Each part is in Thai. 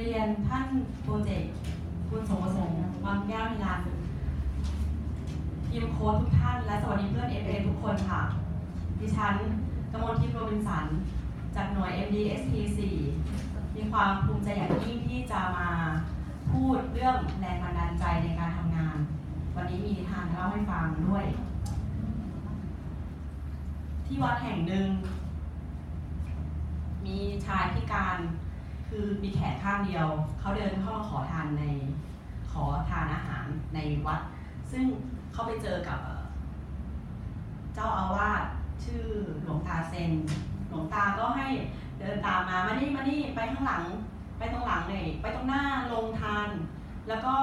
เรียนท่าน project คุณสมประสงค์วังแก้วนิรันทีมโค้ชทุกท่าน และสวัสดีเพื่อน FA ทุกคนค่ะ ดิฉันกมลทิพย์โรบินสัน จากหน่วย MDST 4มีความภูมิใจอย่างยิ่งที่จะมาพูดเรื่องแรงบันดาลใจในการทำงาน วันนี้มีนิทานเล่าให้ฟังด้วย ที่วัดแห่งหนึ่ง มีชายพิการ คือมีแขนข้างเดียว เขาเดินเข้ามาขอทานในขอทานอาหารในวัด ซึ่งเขาไปเจอกับเจ้าอาวาสชื่อหลวงตาเซน หลวงตาก็ให้เดินตามมามานี่มานี่ไปข้างหลัง ไปตรงหลังเลยไปตรงหน้าลงทาน แล้วก็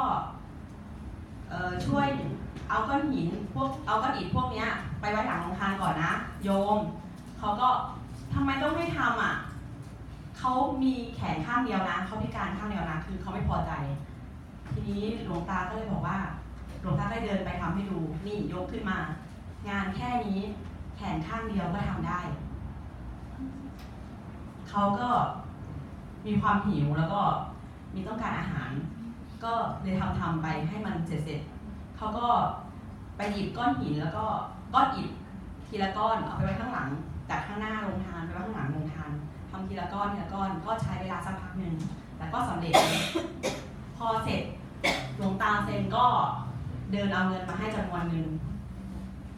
ช่วยเอาก้อนหินพวกเอาก้อนอิฐพวกเนี้ย ไปไว้หลังลงทานก่อนนะ โยมเขาก็ทำไมต้องให้ทำอะ เขามีแขนข้างเดียวนะเขาพิการข้างเดียวนะคือเขาไม่พอใจ ทีนี้หลวงตาก็เลยบอกว่า หลวงตาได้เดินไปทำให้ดูนี่ยกขึ้นมา งานแค่นี้แขนข้างเดียวก็ทำได้เขาก็มีความหิวแล้วก็มีต้องการอาหาร ก็เลยทำทำไปให้มันเสร็จเสร็จเขาก็ไปหยิบก้อนหินแล้วก็ก้อนอิฐทีละก้อนเอาไปไว้ข้างหลังจากข้างหน้าโรงทานไปไว้ข้างหลังโรงทาน ทำทีละก้อนทีละก้อนก็ใช้เวลาสักพักหนึ่งแต่ก็สำเร็จ พอเสร็จหลวงตาเซนก็เดินเอาเงินมาให้จำนวนหนึ่ง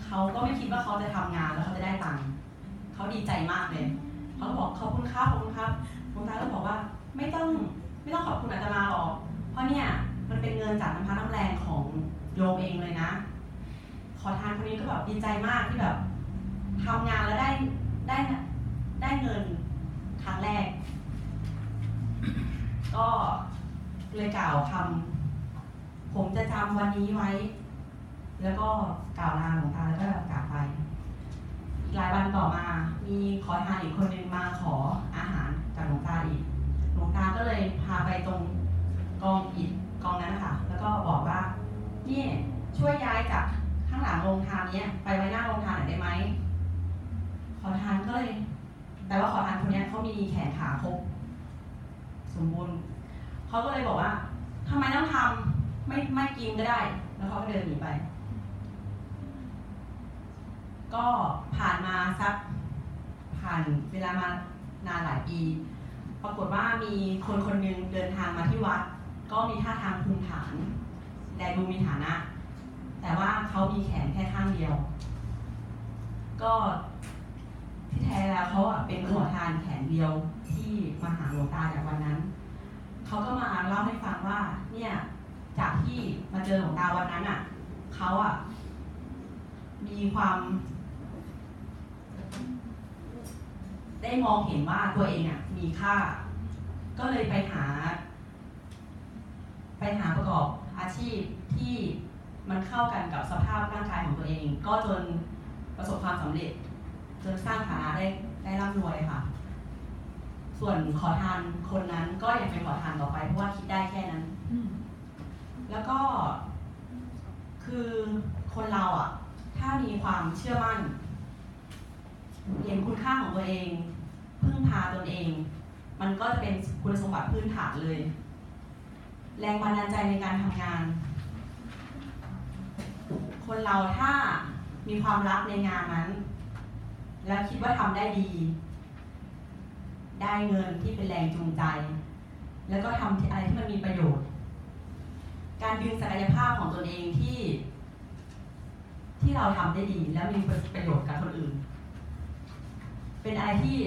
เขาก็ไม่คิดว่าเขาจะทำงานแล้วเขาจะได้ตังค์เขาดีใจมากเลยเขาบอกขอบคุณครับขอบคุณครับหลวงตาก็บอกว่าไม่ต้องไม่ต้องขอบคุณอาตมาหรอก เพราะเนี่ยมันเป็นเงินจากน้ำพักน้ำแรงของโยมเองเลยนะ ขอทานคนนี้ก็แบบดีใจมากที่แบบทำงานแล้วได้ได้ได้เงินครั้งแรก ก็เลยกล่าวคำผมจะจำวันนี้ไว้ แล้วก็กล่าวลาหลวงตาแล้วก็กลับไปหลายวันต่อมา มีขอทานอีกคนนึงมาขออาหารจากหลวงตาอีก หลวงตาก็เลยพาไปตรงกองอิฐกองนั้นนะคะแล้วก็บอกว่า นี่ช่วยย้ายจากข้างหลังโรงทานเนี้ย ไปไว้หน้าโรงทานหน่อยได้ไหม ขอทานก็เลย แต่ว่าขอทานคนนี้เขามีแขนขาครบ มบูรณ์เขาก็เลยบอกว่าทำไมต้องทำไม่ไม่กินก็ได้ แล้วเขาก็เดินหนีไป ก็ผ่านมาสักผ่านเวลามานานหลายปี ปรากฏว่ามีคนคนหนึ่งเดินทางมาที่วัด ก็มีท่าทางภูมิฐานและดูมีฐานะ แต่ว่าเขามีแขนแค่ข้างเดียว ก็ แท้แล้วเขาอะเป็นขอทานแขนเดียวที่มาหาหลวงตาจากวันนั้น เขาก็มาเล่าให้ฟังว่า เนี่ยจากที่มาเจอหลวงตาวันนั้นอะเขาอะมีความ ได้มองเห็นว่าตัวเองอะมีค่า ก็เลยไปหา ไปหาประกอบอาชีพที่มันเข้ากันกับสภาพร่างกายของตัวเอง ก็จนประสบความสำเร็จ จนสร้างฐานะได้ได้ร่ำรวยค่ะ ส่วนขอทานคนนั้นก็ยังเป็นขอทานต่อไปเพราะว่าคิดได้แค่นั้น แล้วก็คือคนเราอะ ถ้ามีความเชื่อมั่น เห็นคุณค่าของตัวเอง พึ่งพาตนเอง มันก็จะเป็นคุณสมบัติพื้นฐานเลย แรงบันดาลใจในการทำงาน คนเราถ้ามีความรักในงานนั้น แล้วคิดว่าทำได้ดี ได้เงินที่เป็นแรงจูงใจ แล้วก็ทำอะไรที่มันมีประโยชน์ การดึงศักยภาพของตนเองที่ ที่เราทำได้ดี แล้วมีประโยชน์กับคนอื่น เป็นอะไรที่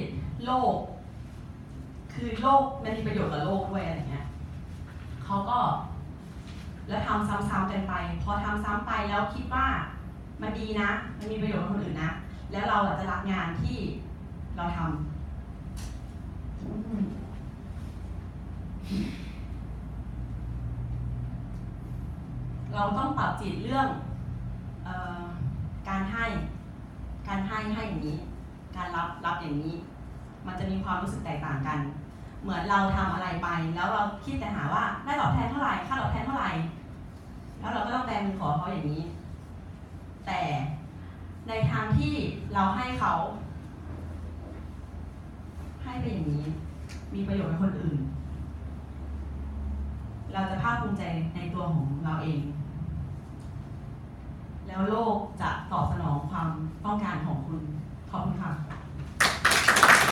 โลก คือโลกมันมีประโยชน์กับโลกด้วยอะไรเงี้ยเขาก็แล้วทำซ้ำๆกันไป พอทำซ้ำไปแล้วคิดว่ามันดีนะ มันมีประโยชน์กับคนอื่นนะ แล้วเราจะรักงานที่เราทำเราต้องปรับจิตเรื่องออการให้ การให้ให้อย่างนี้ การรับรับอย่างนี้ มันจะมีความรู้สึกแตกต่างกัน เหมือนเราทำอะไรไป แล้วเราคิดแต่หาว่าได้ตอบแทนเท่าไหร่ค่าตอบแทนเท่าไหร่แล้วเราก็ต้องแบมือขอเขาอย่างนี้ แต่ ในทางที่เราให้เขา ให้เป็นอย่างนี้ มีประโยชน์กับคนอื่น เราจะภาคภูมิใจในตัวของเราเอง แล้วโลกจะตอบสนองความต้องการของคุณขอบคุณค่ะ